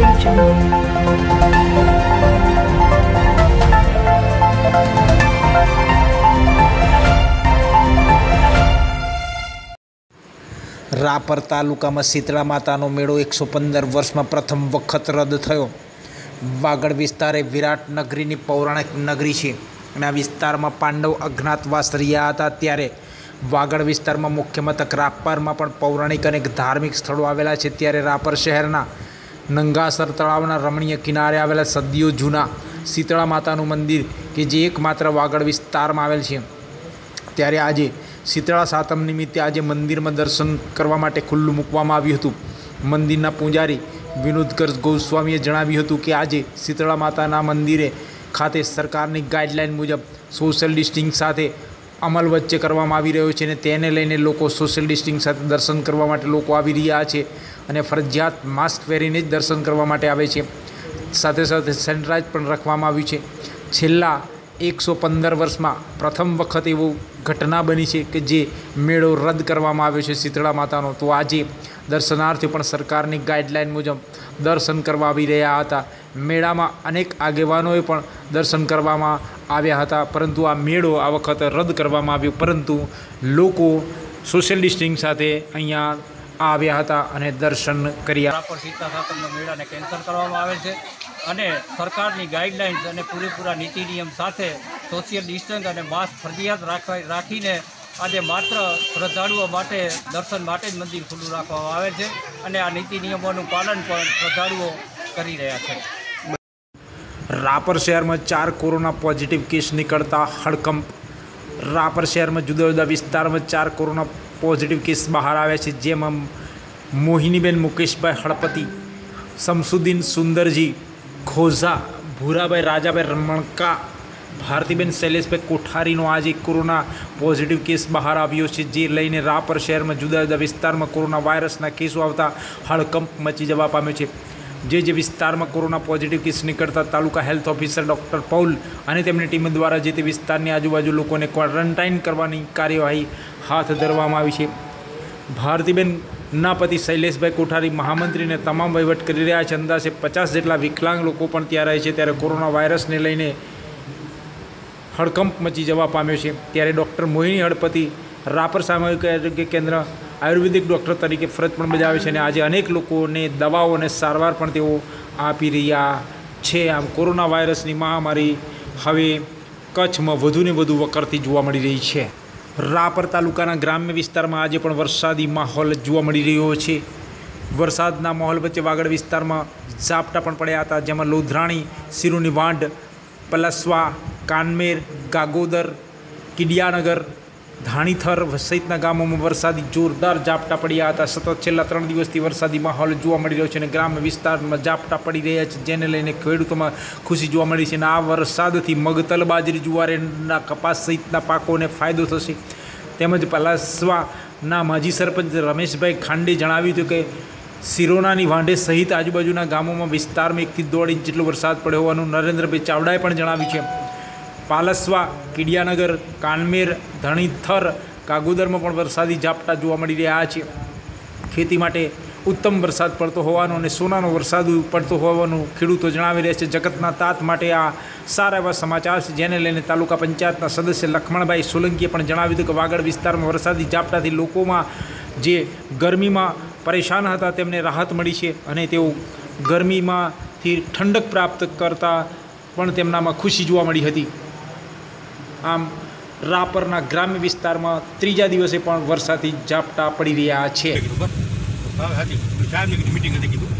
રાપર તાલુકામાં શીતળા માતાનો મેળો એકસો પંદર વર્ષમાં પ્રથમ વખત રદ થયો. વાગડ વિસ્તાર એ વિરાટ નગરીની પૌરાણિક નગરી છે અને આ વિસ્તારમાં પાંડવ અજ્ઞાતવાસ રહ્યા હતા ત્યારે વાગડ વિસ્તારમાં મુખ્ય મથક રાપરમાં પણ પૌરાણિક અને ધાર્મિક સ્થળો આવેલા છે. ત્યારે રાપર શહેરના નંગાસર તળાવના રમણીય કિનારે આવેલા સદીઓ જૂના શીતળા માતાનું મંદિર કે જે એકમાત્ર વાગડ વિસ્તારમાં આવેલ છે. ત્યારે આજે શીતળા સાતમ નિમિત્તે આજે મંદિરમાં દર્શન કરવા માટે ખુલ્લું મૂકવામાં આવ્યું હતું. મંદિરના પૂજારી વિનોદ ગોસ્વામીએ જણાવ્યું હતું કે આજે શીતળા માતાના મંદિરે ખાતે સરકારની ગાઈડલાઇન મુજબ સોશિયલ ડિસ્ટિંગ સાથે અમલ વચ્ચે કરવામાં આવી રહ્યો છે અને તેને લઈને લોકો સોશિયલ ડિસ્ટન્સ સાથે દર્શન કરવા માટે લોકો આવી રહ્યા છે. અને ફરજિયાત માસ્ક પહેરીને જ દર્શન કરવા માટે આવે છે. સાથે સાથે સેનિટાઈઝ પણ રાખવામાં આવ્યું છે. છેલ્લા એકસો પંદર વર્ષમાં પ્રથમ વખત એવું ઘટના બની છે કે જે મેળો રદ કરવામાં આવ્યો છે શીતળા માતાનો. તો આજે દર્શનાર્થીઓ પણ સરકારની ગાઈડલાઇન મુજબ દર્શન કરવા આવી રહ્યા હતા. મેળામાં અનેક આગેવાનોએ પણ દર્શન કરવામાં આવ્યા હતા. પરંતુ આ મેળો આ વખતે રદ કરવામાં આવ્યો. પરંતુ લોકો સોશિયલ ડિસ્ટન્સિંગ સાથે અહીંયા આવ્યા હતા અને દર્શન કર્યા. રાપર સીતા સાતમના મેળાને કેન્સલ કરવામાં આવે છે અને સરકારની ગાઈડલાઇન્સ અને પૂરેપૂરા નીતિ નિયમ સાથે સોશિયલ ડિસ્ટન્સ અને માસ્ક ફરજિયાત રાખવા રાખીને આજે માત્ર શ્રદ્ધાળુઓ માટે દર્શન માટે જ મંદિર ખુલ્લું રાખવામાં આવે છે અને આ નીતિ નિયમોનું પાલન પણ શ્રદ્ધાળુઓ કરી રહ્યા છે. રાપર શહેરમાં ચાર કોરોના પોઝિટિવ કેસ નીકળતા હડકંપ. રાપર શહેરમાં જુદા જુદા વિસ્તારમાં ચાર કોરોના પોઝિટિવ કેસ બહાર આવ્યા છે, જેમાં મોહિનીબેન મુકેશભાઈ હળપતિ, શમસુદ્દીન સુંદરજી, ખોઝા, ભૂરાભાઈ રાજાભાઈ રમણકા, ભારતીબેન શૈલેષભાઈ કોઠારીનો આજે કોરોના પોઝિટિવ કેસ બહાર આવ્યો છે, જે લઈને રાપર શહેરમાં જુદા જુદા વિસ્તારમાં કોરોના વાયરસના કેસો આવતા હડકંપ મચી જવા પામ્યો છે. જે જે વિસ્તારમાં કોરોના પોઝિટિવ કેસ નીકળતા taluka health officer doctor Paul અને તેમની ટીમ દ્વારા જે તે વિસ્તારની આજુબાજુ લોકોને ક્વોરન્ટાઇન કરવાની કાર્યવાહી હાથ ધરવામાં આવી છે. ભારતીબેનના પતિ શૈલેષભાઈ કોઠારી મહામંત્રીને તમામ વહીવટ કરી રહ્યા છે. અંદાજે પચાસ જેટલા વિકલાંગ લોકો પણ ત્યાં રહે છે. ત્યારે કોરોના વાયરસને લઈને હડકંપ મચી જવા પામ્યો છે. ત્યારે ડૉક્ટર મોહિની હળપતિ રાપર સામૂહિક આરોગ્ય કેન્દ્ર આયુર્વેદિક ડૉક્ટર તરીકે ફરજ પણ બજાવે છે અને આજે અનેક લોકોને દવાઓ અને સારવાર પણ તેઓ આપી રહ્યા છે. આમ કોરોના વાયરસની મહામારી હવે કચ્છમાં વધુને વધુ વકરતી જોવા મળી રહી છે. રાપર તાલુકાના ગ્રામ્ય વિસ્તારમાં આજે પણ વરસાદી માહોલ જોવા મળી રહ્યો છે. વરસાદના માહોલ વચ્ચે વાગડ વિસ્તારમાં ઝાપટા પણ પડ્યા હતા, જેમાં લોધરાણી સિરુની વાંઢ, પલસવા, કાનમેર, ગાગોદર, કિડિયાનગર ધાણીથર સહિતના ગામોમાં વરસાદી જોરદાર ઝાપટા પડ્યા હતા. સતત છેલ્લા ત્રણ દિવસથી વરસાદી માહોલ જોવા મળી રહ્યો છે અને ગ્રામ્ય વિસ્તારમાં ઝાપટા પડી રહ્યા છે, જેને લઈને ખેડૂતોમાં ખુશી જોવા મળી છે અને આ વરસાદથી મગતલ બાજરી, જુવારેના કપાસ સહિતના પાકોને ફાયદો થશે. તેમજ પલાસવાના માજી સરપંચ રમેશભાઈ ખાંડે જણાવ્યું હતું કે સિરોનાની વાંઢે સહિત આજુબાજુના ગામોમાં વિસ્તારમાં એકથી દોઢ ઇંચ જેટલો વરસાદ પડ્યો હોવાનું નરેન્દ્રભાઈ ચાવડાએ પણ જણાવ્યું છે. પાલસવા, કિડિયાનગર, કાનમેર, ધણીથર, કાગોદરમાં પણ વરસાદી ઝાપટા જોવા મળી રહ્યા છે. ખેતી માટે ઉત્તમ વરસાદ પડતો હોવાનો અને સોનાનો વરસાદ પડતો હોવાનું ખેડૂતો જણાવી રહ્યા છે. જગતના તાત માટે આ સારા એવા સમાચાર છે. જેને લઈને તાલુકા પંચાયતના સદસ્ય લખમણભાઈ સોલંકીએ પણ જણાવ્યું હતું કે વાગડ વિસ્તારમાં વરસાદી ઝાપટાથી લોકોમાં જે ગરમીમાં પરેશાન હતા તેમને રાહત મળી છે અને તેઓ ગરમીમાંથી ઠંડક પ્રાપ્ત કરતા પણ તેમનામાં ખુશી જોવા મળી હતી. આમ રાપરના ગ્રામ્ય વિસ્તારમાં ત્રીજા દિવસે પણ વરસાદથી ઝાપટા પડી રહ્યા છે. મીટિંગ હતી કીધું